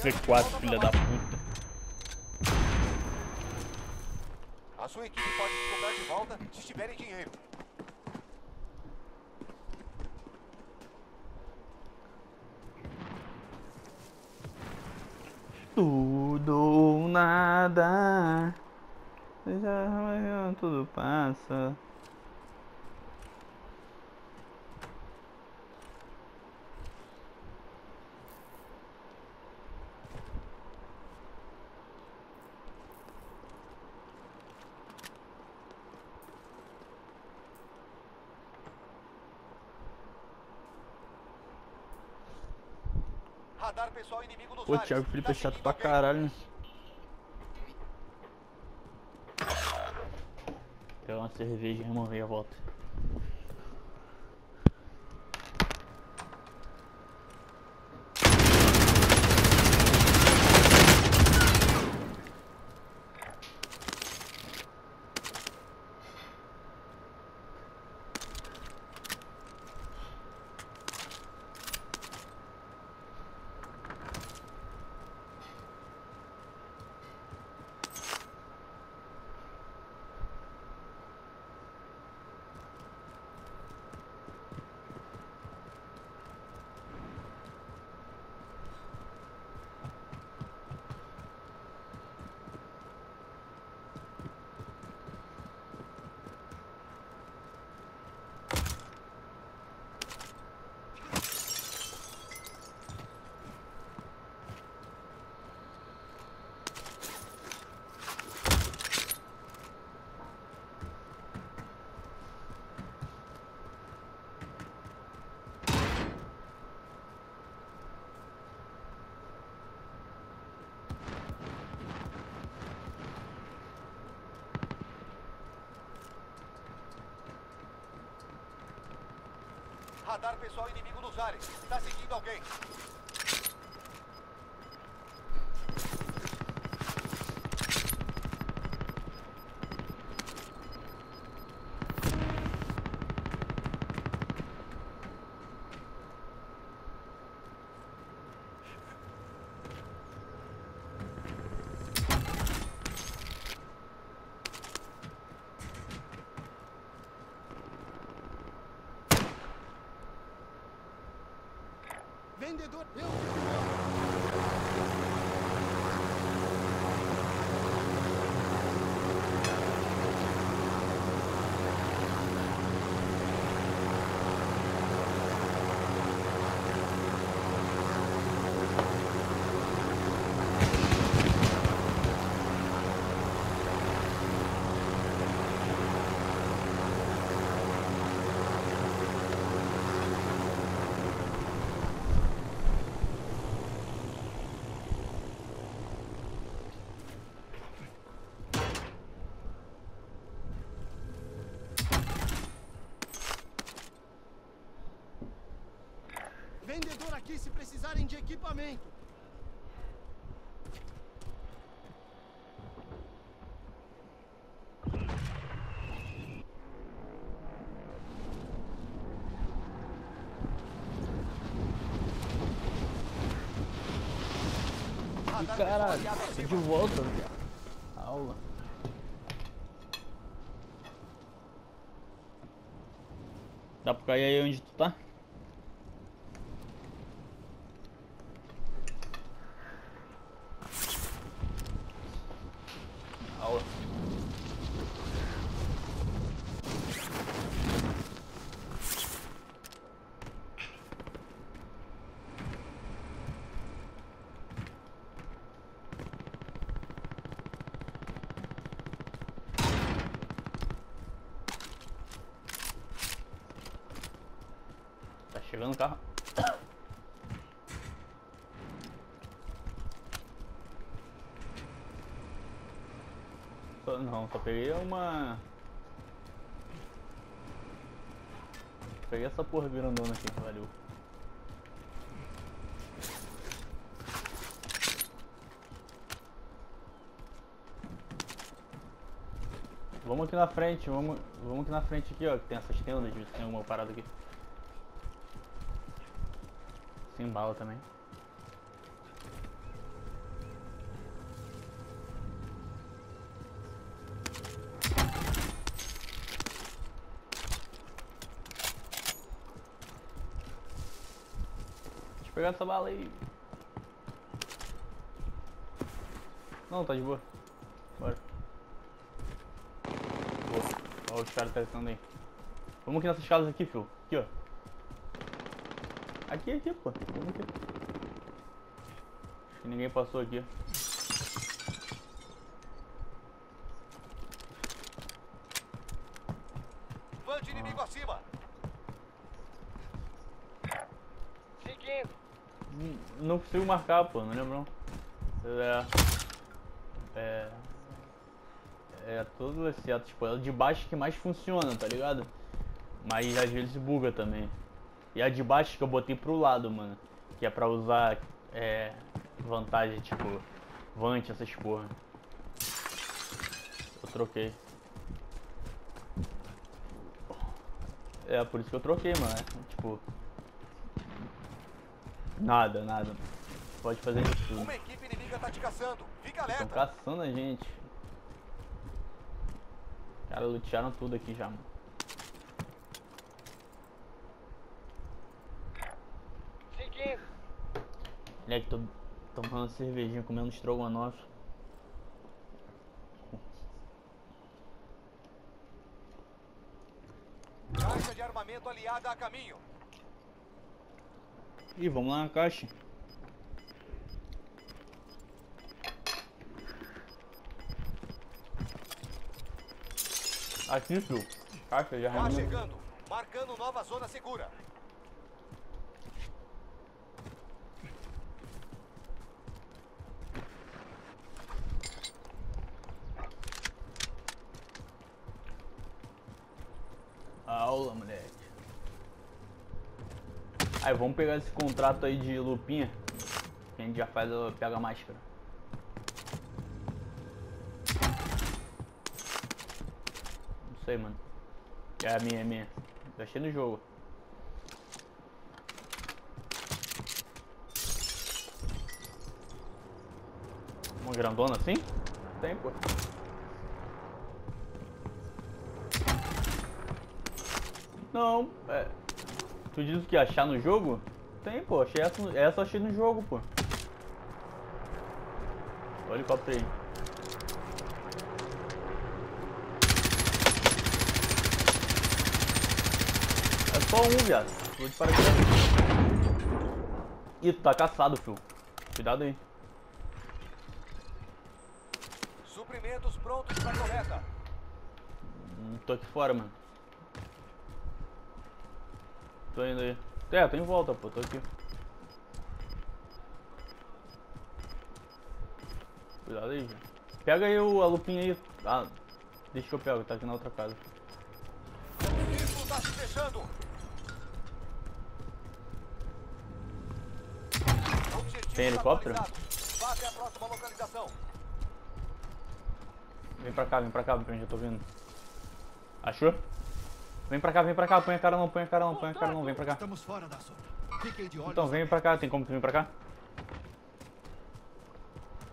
C4, volta filha da puta. A sua equipe pode te cobrar de volta se tiverem dinheiro. Tudo ou nada. Já tudo passa. Radar pessoal inimigo nos Pô, ares. Thiago Felipe Tá é chato pra alguém. caralho, né? Pegar uma cerveja e remover a volta. Radar pessoal inimigo nos ares. Tá seguindo alguém. Vendedor, eu. Vendedor aqui se precisarem de equipamento. Caralho, de volta, viado. Aula. Dá pra cair aí onde tu tá? Aula. Tá chegando o carro. Não, só peguei uma. Peguei essa porra grandona aqui, valeu. Vamos aqui na frente, vamos, vamos aqui na frente aqui, ó, que tem essas tendas, tem uma parada aqui sem bala também. Deixa eu pegar essa bala aí. Não, tá de boa. Bora. Boa. Olha os caras tá aí. Vamos aqui nessas casas aqui, filho. Aqui, ó. Aqui, aqui, pô. Acho que ninguém passou aqui. Van de inimigo acima. Seguindo. Não consigo marcar, pô. Não lembro não. É... É... É todas as setas, tipo, é de baixo que mais funciona, tá ligado? Mas às vezes buga também. E a de baixo que eu botei pro lado, mano. Que é pra usar é, vantagem, tipo, vante, essas porra. Eu troquei. É, por isso que eu troquei, mano. Tipo. Nada, nada. Pode fazer isso tudo. Uma equipe inimiga tá te caçando. Fica Estão alerta. caçando a gente. Os caras lutearam tudo aqui já, mano. Moleque, tô tomando cervejinha, comendo estrogonofe. Caixa de armamento aliada a caminho. Ih, vamos lá na caixa. Aqui, filho. Caixa de Tá armamento. chegando. Marcando nova zona segura. Aula, moleque. Aí, vamos pegar esse contrato aí de lupinha. Que a gente já faz, pega a máscara. Não sei, mano. É a minha, é a minha. Gastei no jogo. Uma grandona assim? Tem, pô. Não, é. Tu diz o que? Achar no jogo? Tem, pô. Achei essa, no- essa eu achei no jogo, pô. Olha o helicóptero aí. É só um, viado. Vou de paraquedas. Ih, tu tá caçado, filho. Cuidado aí. Suprimentos prontos para coleta. Hum, tô aqui fora, mano. Tô indo aí. É, tô em volta, pô. Tô aqui. Cuidado aí, gente. Pega aí o, a lupinha aí. Ah, deixa que eu pego. Tá aqui na outra casa. Tem helicóptero? Vem pra cá, vem pra cá, onde eu tô vindo. Achou? Vem pra cá, vem pra cá. Põe a cara não, põe a cara não, põe a cara não. Vem pra cá. Então, vem pra cá. Tem como tu vir pra cá?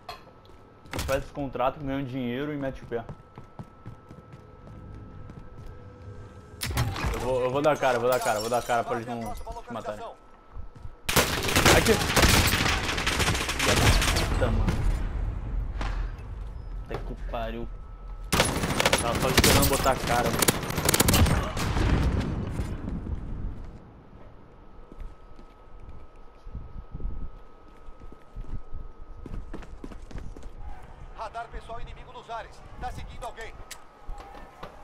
A gente faz esse contrato, ganha um dinheiro e mete o pé. Eu vou, eu vou dar cara, eu vou dar cara, eu vou dar cara pra eles até não te matarem. Aqui! Puta, mano. Puta que pariu. Tava só esperando botar a cara, mano. Radar pessoal inimigo nos ares. Tá seguindo alguém.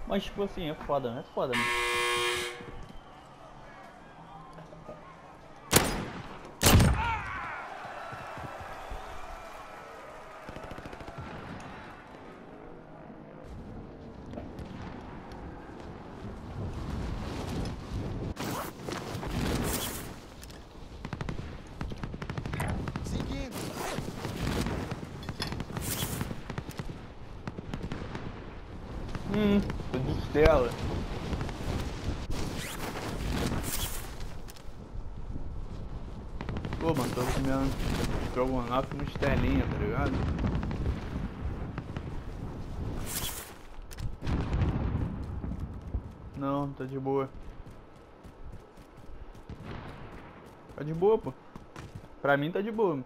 Mas tipo assim, é foda, né? É foda, né? Seguindo. Hum, tô de costela. Pô, mano, tô comendo estrogonofe no estelinha, tá ligado? Não, tá de boa. Tá de boa, pô. Pra mim tá de boa.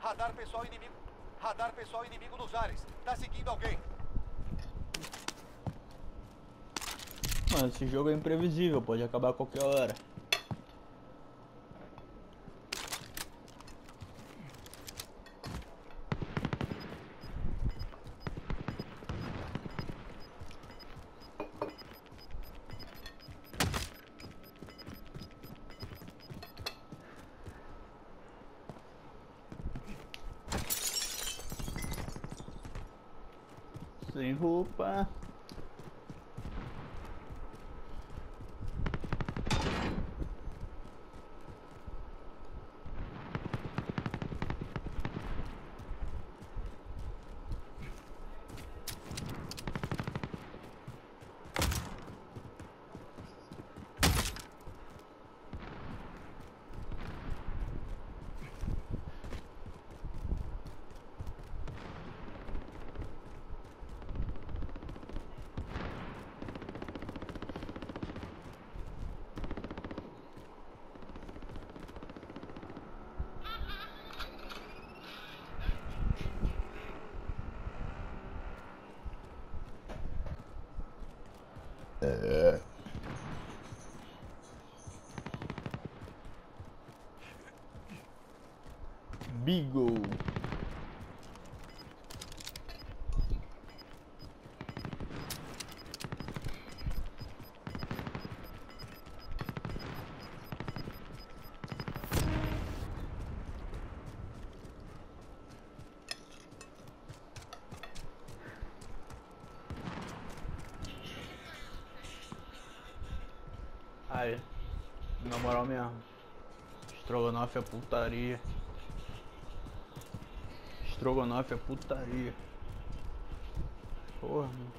Radar pessoal inimigo. Radar pessoal inimigo nos ares. Tá seguindo alguém. Mano, esse jogo é imprevisível, pode acabar a qualquer hora. Sem roupa. Beagle. Estrogonofe é putaria. Estrogonofe é putaria. Porra, mano.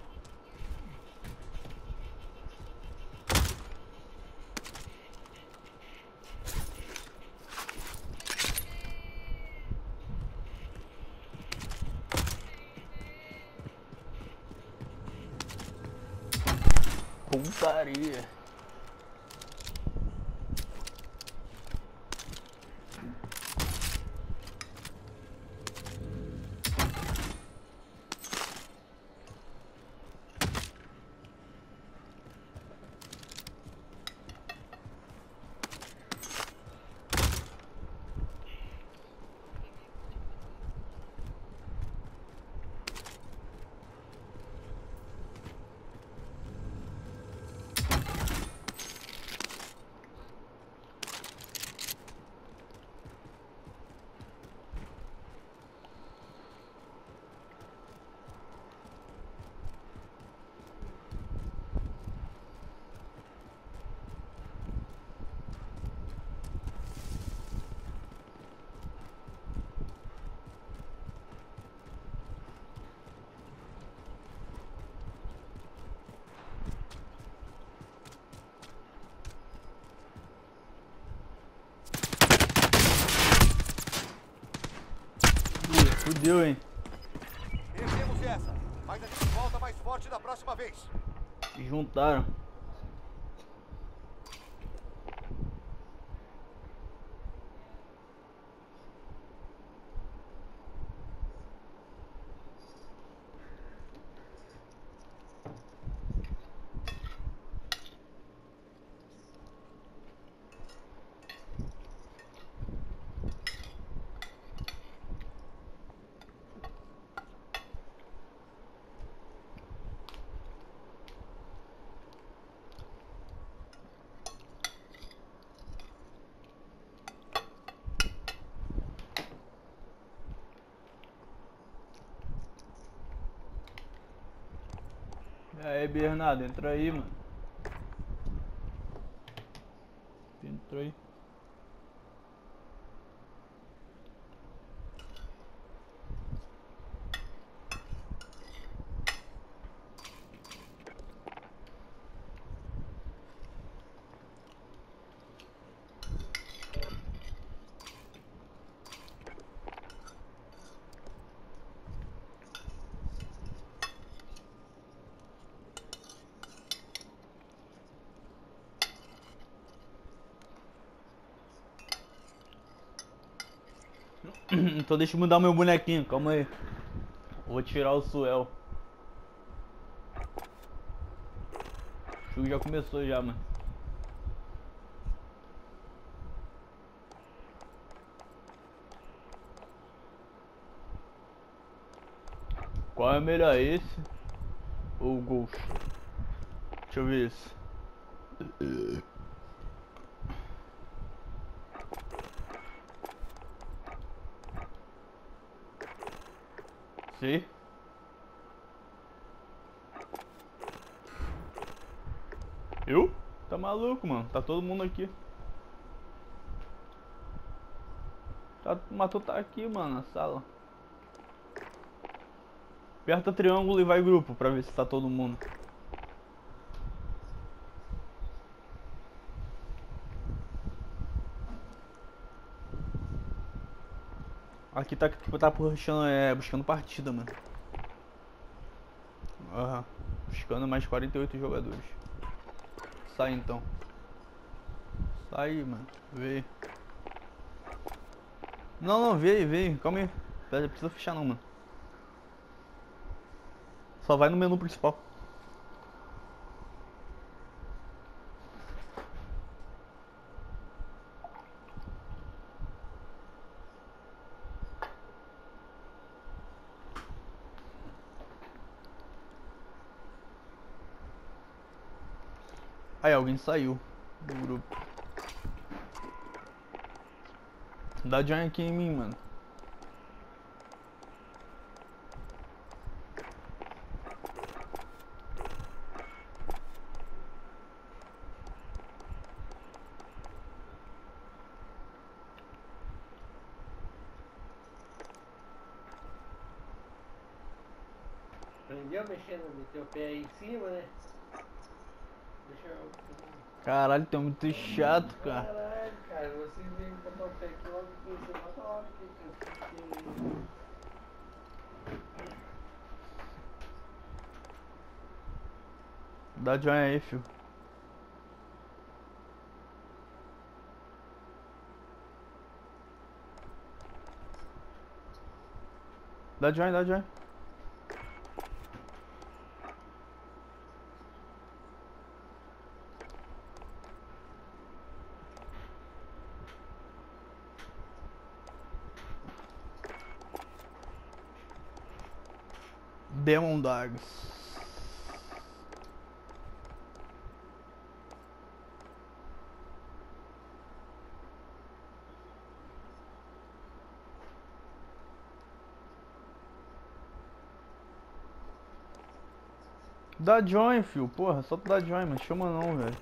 Putaria. Ih, Fudeu, hein? Perdemos essa. Mas a gente volta mais forte da próxima vez. Se juntaram. Aí, Bernardo, entra aí, mano. Então deixa eu mudar meu bonequinho, calma aí. Vou tirar o Suel. O jogo já começou já, mano. Qual é melhor esse ou o Ghost? Deixa eu ver esse. Eu? Tá maluco, mano. Tá todo mundo aqui. Tá, mas tu tá aqui, mano, na sala. Aperta triângulo e vai grupo pra ver se tá todo mundo. Aqui tá, tá puxando, é, buscando partida, mano. Aham. Buscando mais 48 jogadores. Sai então. Sai, mano. Vê. Não, não, veio, veio. Calma aí. Pera, precisa fechar não, mano. Só vai no menu principal. Alguém saiu do grupo. Dá join aqui em mim, mano. Aprendeu mexendo, meteu o pé aí em cima, né? Caralho, é muito chato, cara. Caralho, cara, vocês vêm botar o pé aqui logo que você bota a hora que que- Dá join aí, fio. Dá join, dá join. Demon Dogs. Dá join, fio. Porra, só tu dá join, mas chama não, velho.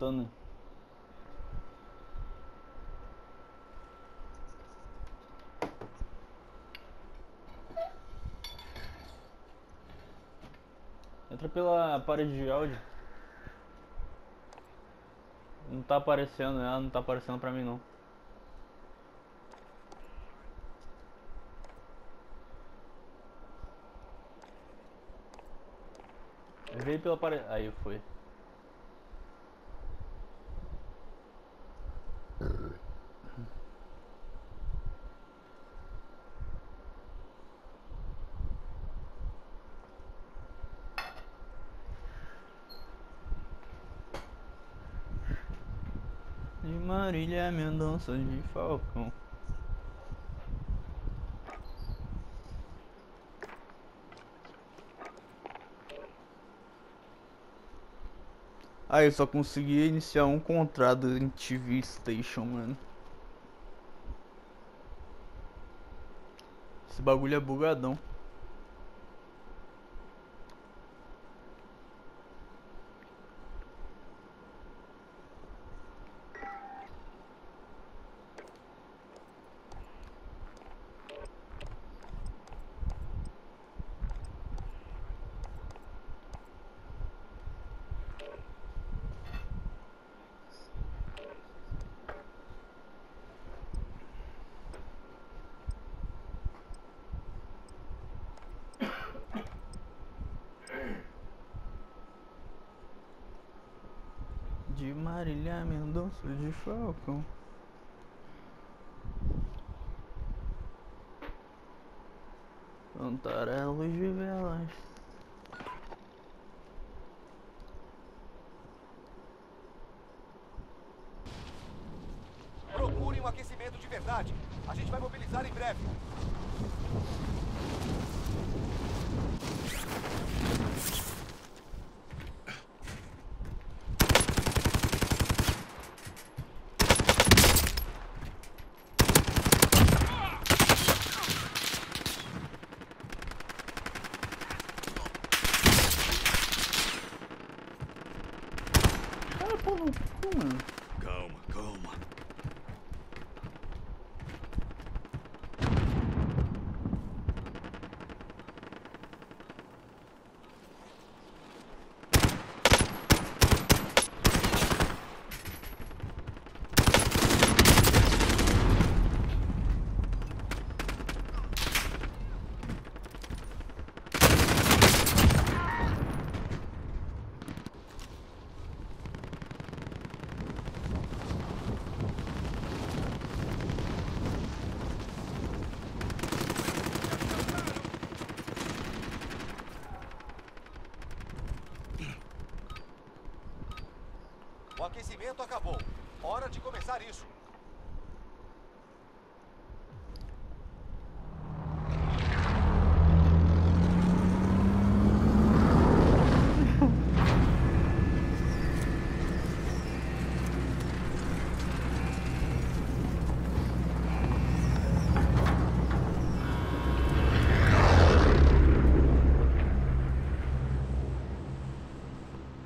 Cortando. Entra pela parede de áudio. Não tá aparecendo, né? Não tá aparecendo pra mim não. Veio pela parede. Aí foi. De Marília Mendonça de Falcão. Ah, eu só consegui iniciar um contrato em TV Station, mano. Esse bagulho é bugadão. Marília Mendonça de Falcão. Cantarelos de velas. Procurem um aquecimento de verdade. A gente vai mobilizar em breve. Cara, pô, no cu, mano. Calma, calma. O aquecimento acabou. Hora de começar isso.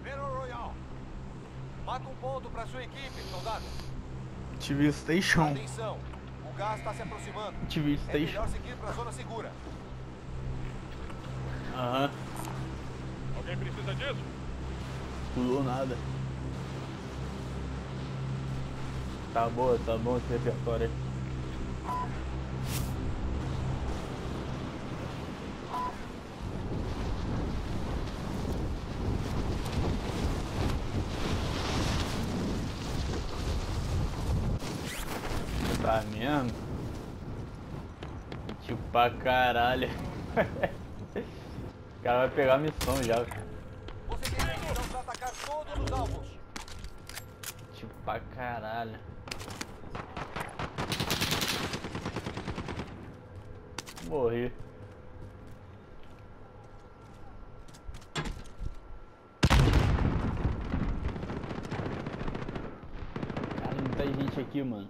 Battle Royale. Marca um ponto para sua equipe, soldado. TV Station. Atenção. O gás está se aproximando. TV É Station. melhor seguir para a zona segura. Aham. Alguém precisa disso? Pulou nada. Tá boa, tá bom esse repertório aí. Tá mesmo? Tipo pra caralho. O cara vai pegar a missão já. Você tem a missão para atacar todos os alvos. Tipo pra caralho. Morri. Cara, muita gente aqui, mano.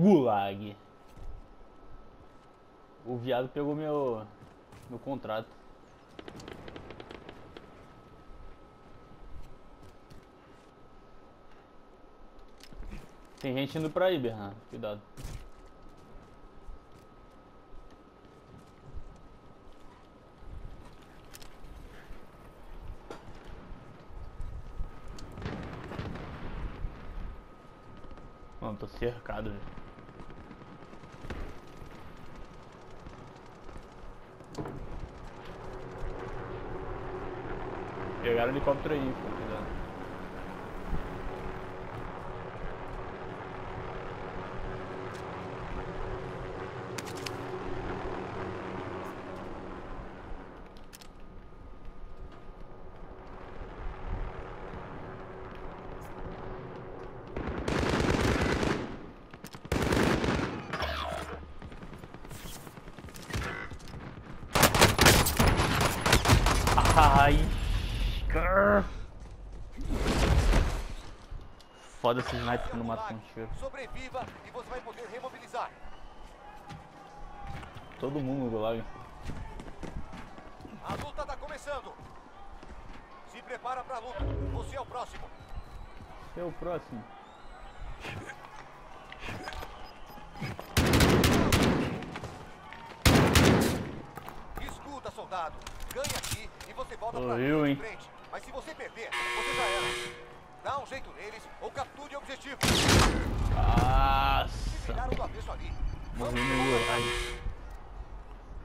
Gulag. O viado pegou meu meu contrato. Tem gente indo pra aí, Bernardo. Cuidado. Mano, tô cercado, velho. Helicóptero aí, pô, Sniper quando mata com um tiro. Sobreviva e você vai poder remobilizar. Todo mundo no gulag. A luta tá começando. Se prepara pra luta. Você é o próximo. Você é o próximo. Escuta, soldado. Ganha aqui e você volta pra Morreu, linha de hein? frente. Mas se você perder, você já era. Dá um jeito neles ou capture o objetivo. Nossa. Viraram do avesso ali. Vamos Morri no derrotar. Goiás.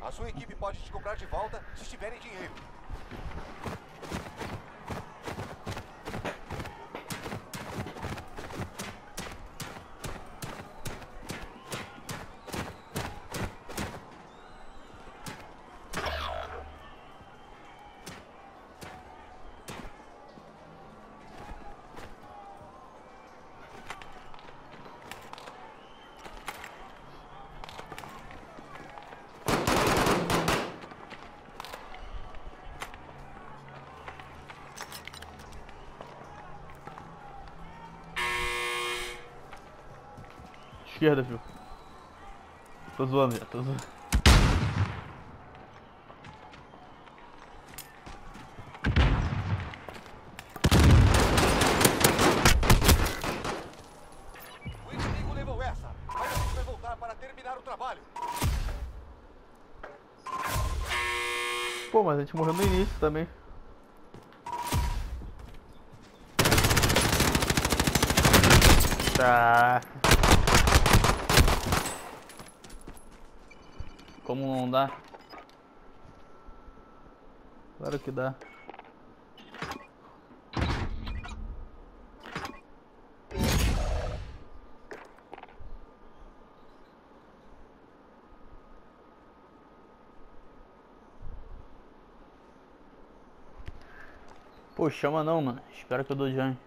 A sua equipe pode te comprar de volta se tiverem dinheiro. Esquerda, viu? Tô zoando já, tô zoando. O inimigo levou essa, mas a gente vai voltar para terminar o trabalho. Pô, mas a gente morreu no início também. Tá. Como não dá? Claro que dá. Pô, chama não, mano. Espera que eu dou jam.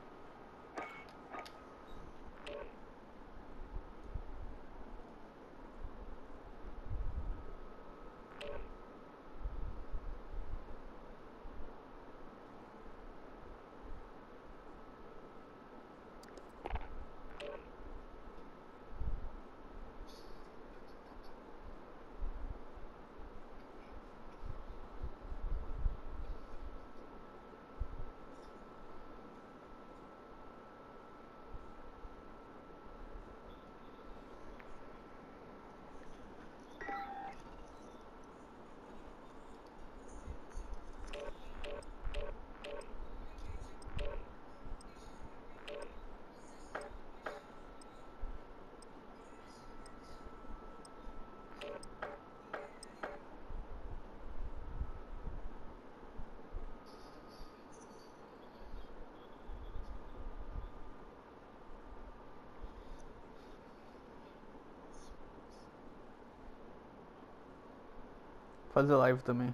Fazer live também.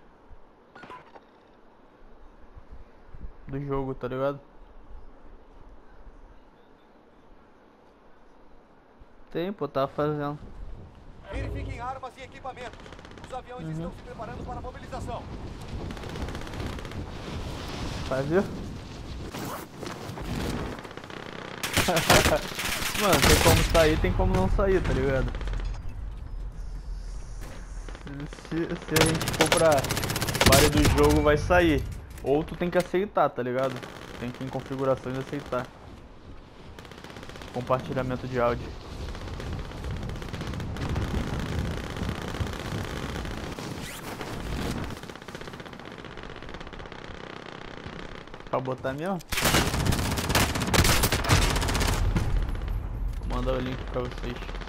Do jogo, tá ligado? Tem, pô, tá fazendo. Verifiquem armas e equipamentos. Os aviões estão se preparando para a mobilização. Fazer? Mano, tem como sair, tem como não sair, tá ligado? Se, se a gente for pra área do jogo, vai sair. Ou tu tem que aceitar, tá ligado? Tem que ir em configurações aceitar. Compartilhamento de áudio. Pra botar mesmo? Vou mandar o link pra vocês.